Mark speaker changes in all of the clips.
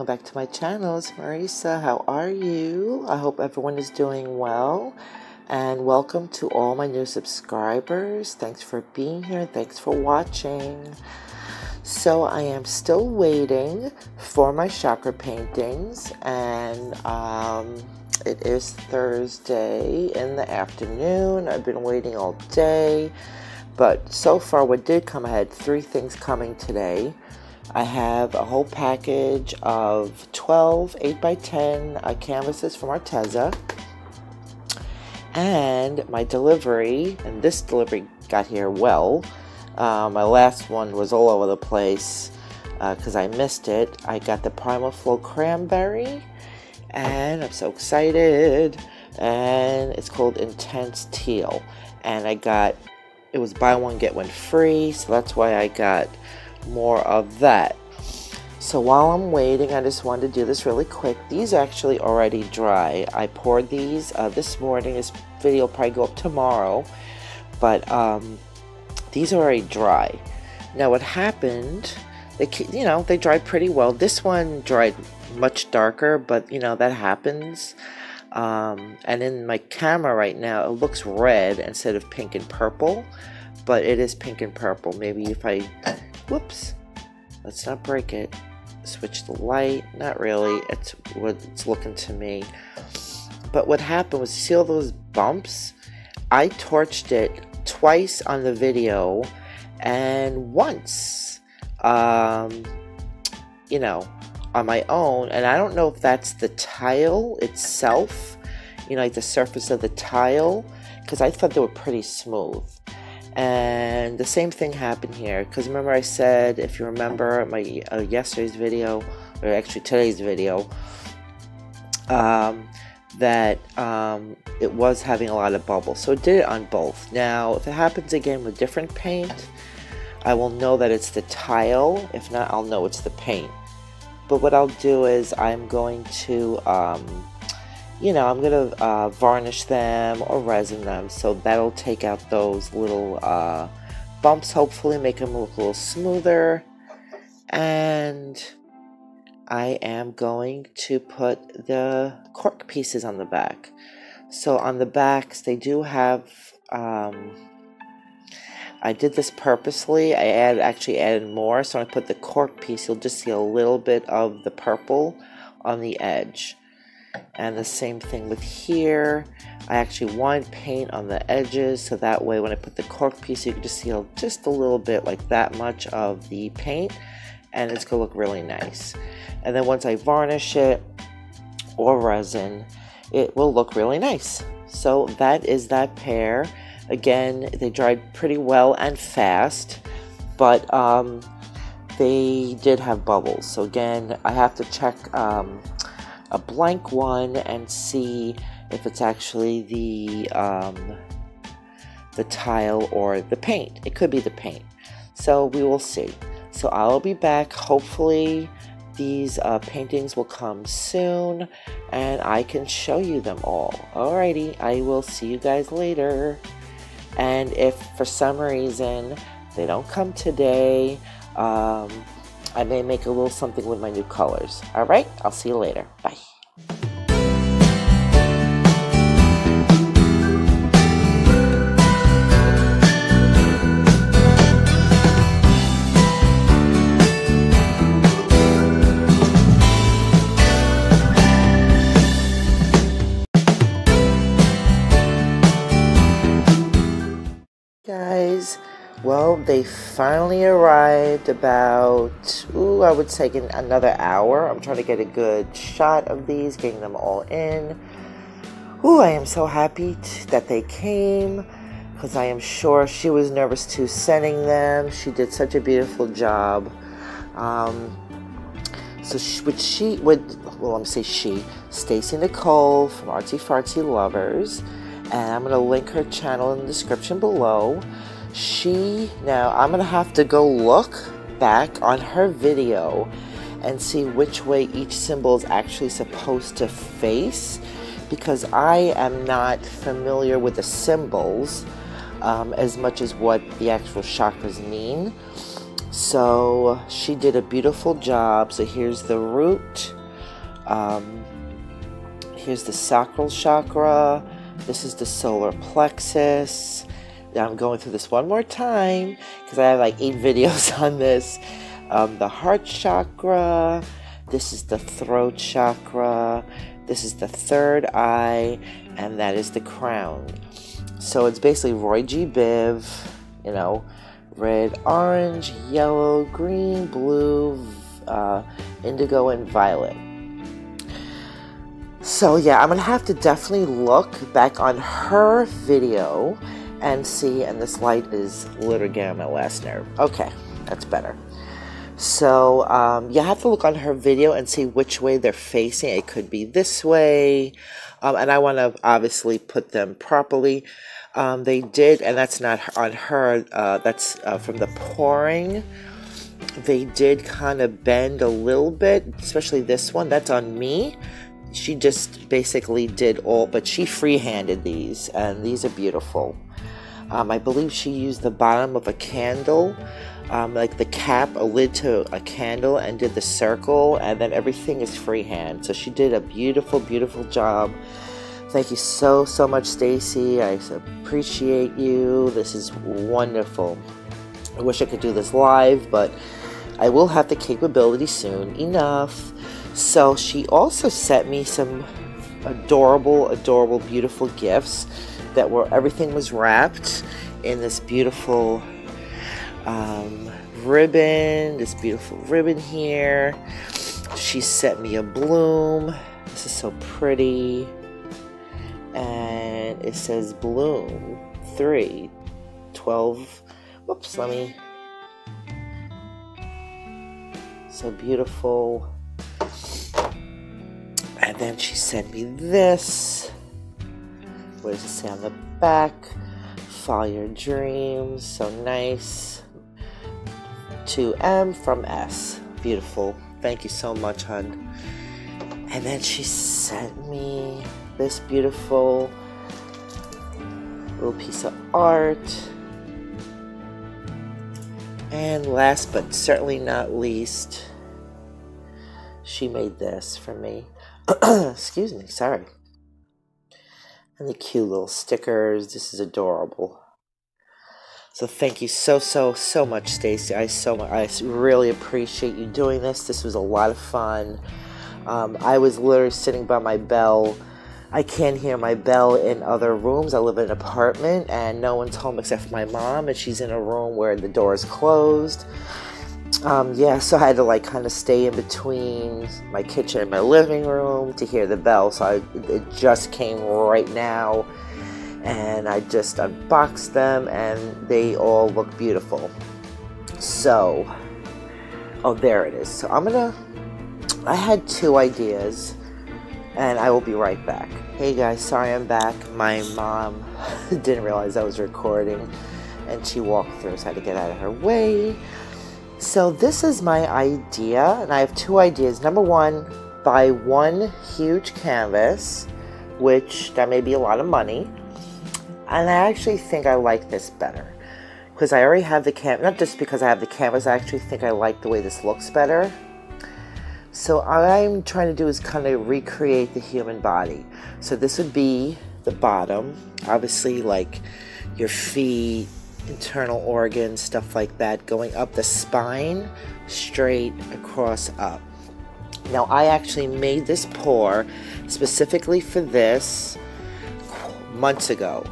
Speaker 1: welcome back to my channel. It's Marisa. How are you? I hope everyone is doing well. And welcome to all my new subscribers. Thanks for being here. Thanks for watching. So I am still waiting for my chakra paintings and um, it is Thursday in the afternoon. I've been waiting all day. But so far what did come, I had three things coming today. I have a whole package of 12 8x10 uh, canvases from Arteza. And my delivery, and this delivery got here well. Uh, my last one was all over the place because uh, I missed it. I got the Primal Flow Cranberry, and I'm so excited. And it's called Intense Teal. And I got, it was buy one, get one free, so that's why I got more of that. So while I'm waiting, I just wanted to do this really quick. These are actually already dry. I poured these uh, this morning. This video will probably go up tomorrow. But um, these are already dry. Now what happened, they, you know, they dried pretty well. This one dried much darker, but you know, that happens. Um, and in my camera right now, it looks red instead of pink and purple. But it is pink and purple. Maybe if I Whoops. Let's not break it. Switch the light. Not really. It's what it's looking to me. But what happened was, see all those bumps? I torched it twice on the video and once, um, you know, on my own. And I don't know if that's the tile itself, you know, like the surface of the tile, because I thought they were pretty smooth. And the same thing happened here because remember I said, if you remember my uh, yesterday's video, or actually today's video, um, that um, it was having a lot of bubbles. So it did it on both. Now, if it happens again with different paint, I will know that it's the tile. If not, I'll know it's the paint. But what I'll do is I'm going to um, you know, I'm going to uh, varnish them or resin them. So that'll take out those little uh, bumps, hopefully make them look a little smoother. And I am going to put the cork pieces on the back. So on the backs, they do have, um, I did this purposely. I added, actually added more. So I put the cork piece, you'll just see a little bit of the purple on the edge and the same thing with here. I actually wanted paint on the edges so that way when I put the cork piece you can just see just a little bit like that much of the paint. And it's gonna look really nice. And then once I varnish it or resin it will look really nice. So that is that pair. Again they dried pretty well and fast but um, they did have bubbles. So again I have to check um, a blank one and see if it's actually the um, the tile or the paint. It could be the paint. So we will see. So I'll be back. Hopefully these uh, paintings will come soon and I can show you them all. Alrighty, I will see you guys later. And if for some reason they don't come today, um, I may make a little something with my new colors. Alright, I'll see you later. Bye. Well, they finally arrived about, ooh, I would say another hour. I'm trying to get a good shot of these, getting them all in. Ooh, I am so happy that they came because I am sure she was nervous too sending them. She did such a beautiful job. Um, so she, would she would well I'm say she Stacy Nicolle from Artsy Fartsy Lovers, and I'm gonna link her channel in the description below she now I'm gonna have to go look back on her video and see which way each symbol is actually supposed to face because I am not familiar with the symbols um, as much as what the actual chakras mean So she did a beautiful job. So here's the root. Um, here's the sacral chakra. This is the solar plexus. I'm going through this one more time because I have like eight videos on this. Um, the heart chakra. This is the throat chakra. This is the third eye, and that is the crown. So it's basically Roy G. Biv, you know, red, orange, yellow, green, blue, uh, indigo, and violet. So yeah, I'm gonna have to definitely look back on her video and see, and this light is getting my last nerve. Okay, that's better. So um, you have to look on her video and see which way they're facing. It could be this way, um, and I want to obviously put them properly. Um, they did, and that's not on her. Uh, that's uh, from the pouring. They did kind of bend a little bit, especially this one. That's on me she just basically did all, but she freehanded these, and these are beautiful. Um, I believe she used the bottom of a candle, um, like the cap, a lid to a candle, and did the circle, and then everything is freehand. So she did a beautiful, beautiful job. Thank you so, so much, Stacy. I appreciate you. This is wonderful. I wish I could do this live, but I will have the capability soon enough. So she also sent me some adorable, adorable, beautiful gifts that were everything was wrapped in this beautiful um, ribbon, this beautiful ribbon here. She sent me a bloom. This is so pretty. And it says bloom 3 12. Whoops, let me. So beautiful. And then she sent me this. What does it say on the back? Follow your dreams. So nice. To M from S. Beautiful. Thank you so much, hon. And then she sent me this beautiful little piece of art. And last but certainly not least, she made this for me. Excuse me, sorry. And the cute little stickers. This is adorable. So thank you so so so much, Stacy. I so much, I really appreciate you doing this. This was a lot of fun. Um, I was literally sitting by my bell. I can't hear my bell in other rooms. I live in an apartment and no one's home except my mom, and she's in a room where the door is closed um, yeah, so I had to like kind of stay in between my kitchen and my living room to hear the bell. So I, it just came right now, and I just unboxed them, and they all look beautiful. So, oh, there it is. So I'm gonna. I had two ideas, and I will be right back. Hey guys, sorry I'm back. My mom didn't realize I was recording, and she walked through, so I had to get out of her way. So this is my idea, and I have two ideas. Number one, buy one huge canvas, which that may be a lot of money. And I actually think I like this better. Because I already have the canvas, not just because I have the canvas, I actually think I like the way this looks better. So all I'm trying to do is kind of recreate the human body. So this would be the bottom, obviously like your feet, internal organs, stuff like that, going up the spine, straight across up. Now, I actually made this pour specifically for this months ago.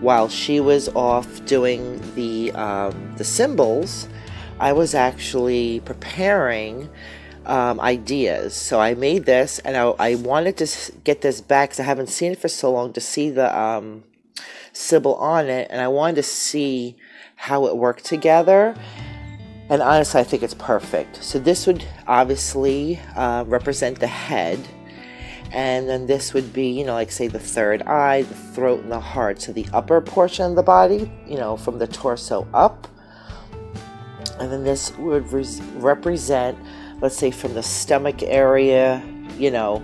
Speaker 1: While she was off doing the um, the symbols, I was actually preparing um, ideas. So I made this, and I, I wanted to get this back because I haven't seen it for so long to see the um, Sybil on it, and I wanted to see how it worked together. And honestly, I think it's perfect. So this would obviously uh, represent the head, and then this would be, you know, like say the third eye, the throat, and the heart. So the upper portion of the body, you know, from the torso up. And then this would represent, let's say, from the stomach area, you know,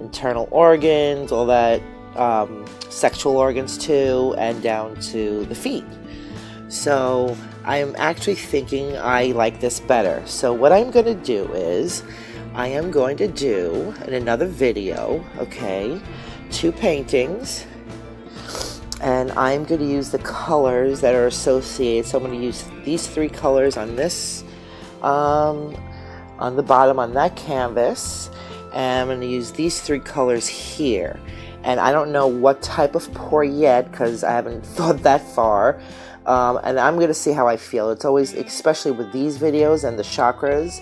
Speaker 1: internal organs, all that um, sexual organs too, and down to the feet. So I'm actually thinking I like this better. So what I'm going to do is I am going to do in another video, okay, two paintings and I'm going to use the colors that are associated. So I'm going to use these three colors on this, um, on the bottom on that canvas, and I'm going to use these three colors here. And I don't know what type of pour yet because I haven't thought that far. Um, and I'm to see how I feel. It's always, especially with these videos and the chakras,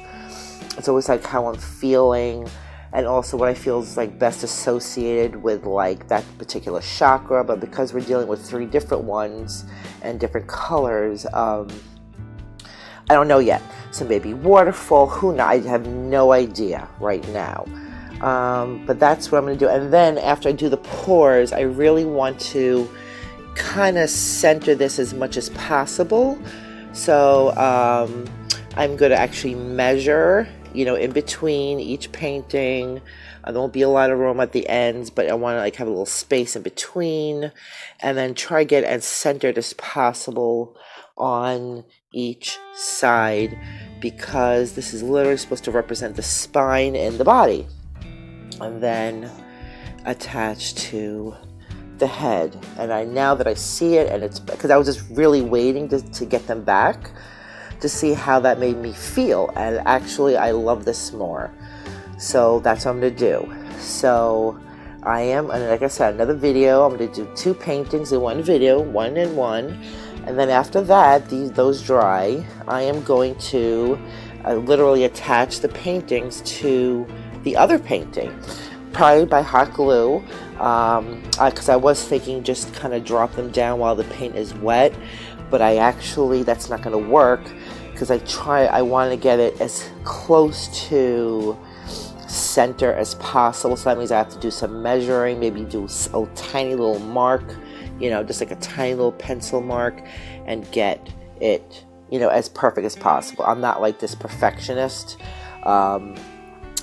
Speaker 1: it's always like how I'm feeling and also what I feel is like best associated with like that particular chakra. But because we're dealing with three different ones and different colors, um, I don't know yet. So maybe waterfall. Who knows? I have no idea right now. Um, but that's what I'm going to do. And then after I do the pours, I really want to kind of center this as much as possible. So um, I'm going to actually measure you know, in between each painting. Uh, there won't be a lot of room at the ends, but I want to like have a little space in between, and then try to get as centered as possible on each side because this is literally supposed to represent the spine and the body, and then attached to the head. And I now that I see it, and it's because I was just really waiting to, to get them back to see how that made me feel. And actually, I love this more. So that's what I'm to do. So I am, and like I said, another video. I'm to do two paintings in one video, one in one. And then after that, these those dry, I am going to uh, literally attach the paintings to the other painting, probably by hot glue, because um, I, I was thinking just kind of drop them down while the paint is wet, but I actually, that's not going to work because I try, I want to get it as close to center as possible. So that means I have to do some measuring, maybe do a tiny little mark, you know, just like a tiny little pencil mark and get it, you know, as perfect as possible. I'm not like this perfectionist. Um,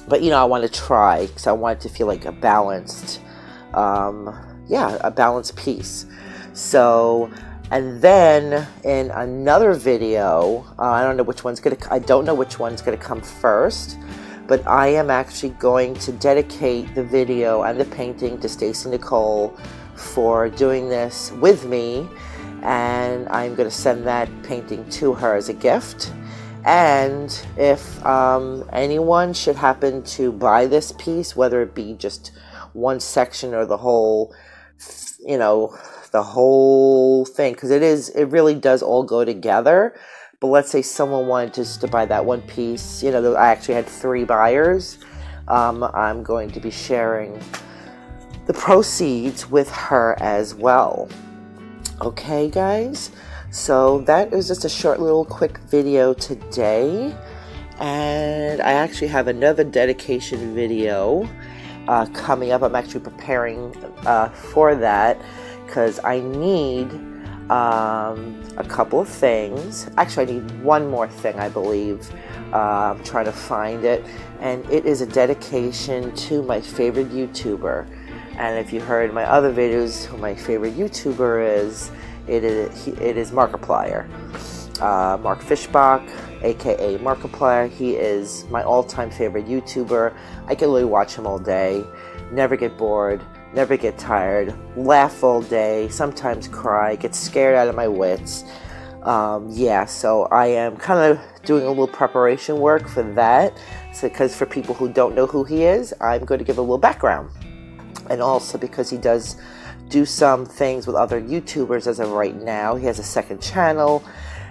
Speaker 1: but, you know, I want to try because I want it to feel like a balanced, um, yeah, a balanced piece. So and then in another video, uh, I don't know which one's gonna. I don't know which one's gonna come first, but I am actually going to dedicate the video and the painting to Stacy Nicolle for doing this with me, and I'm gonna send that painting to her as a gift. And if um, anyone should happen to buy this piece, whether it be just one section or the whole, you know, the whole thing because it is it really does all go together. But let's say someone wanted just to buy that one piece you know i actually had three buyers. Um, i'm going to be sharing the proceeds with her as well. Okay guys so that is just a short little quick video today and i actually have another dedication video uh, coming up i'm actually preparing uh, for that because I need um, a couple of things. Actually, I need one more thing, I believe. Uh, I'm trying to find it. And it is a dedication to my favorite YouTuber. And if you heard my other videos, who my favorite YouTuber is, it is, it is Markiplier. Uh, Mark Fischbach, aka Markiplier. He is my all time favorite YouTuber. I can literally watch him all day, never get bored never get tired, laugh all day, sometimes cry, get scared out of my wits. Um, yeah, so I am kind of doing a little preparation work for that. So because so, for people who don't know who he is, I'm going to give a little background. And also because he does do some things with other YouTubers as of right now. He has a second channel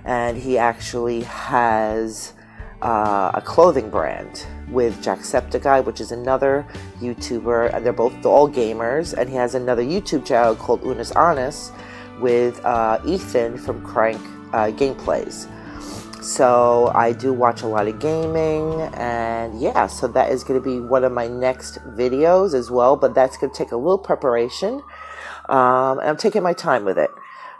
Speaker 1: and he actually has uh, a clothing brand with Jacksepticeye, which is another YouTuber, and they're both all gamers. And he has another YouTube channel called Unus Annus with uh, Ethan from Crank uh, Gameplays. So I do watch a lot of gaming, and yeah, so that is going to be one of my next videos as well. But that's going to take a little preparation, um, and I'm taking my time with it.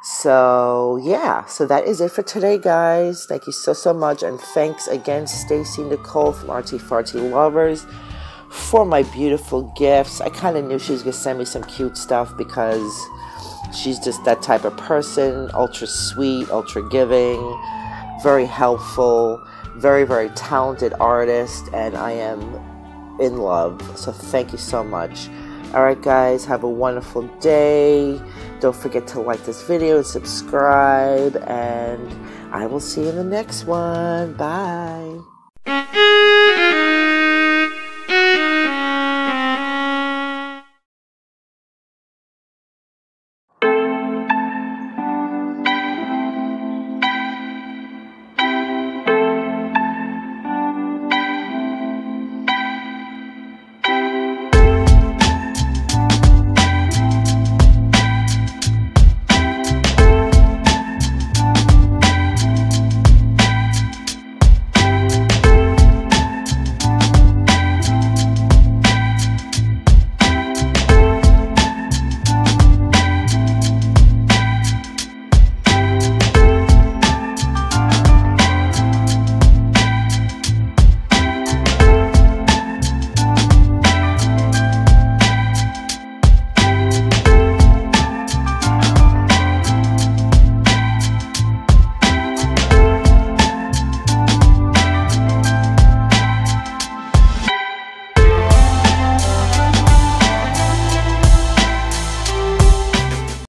Speaker 1: So yeah, so that is it for today, guys. Thank you so so much, and thanks again, Stacy Nicolle from Arty Farty Lovers, for my beautiful gifts. I kind of knew she was gonna send me some cute stuff because she's just that type of person, ultra sweet, ultra giving. very helpful, very, very talented artist, and I am in love. So thank you so much. Alright, guys, have a wonderful day. Don't forget to like this video and subscribe, and I will see you in the next one. Bye.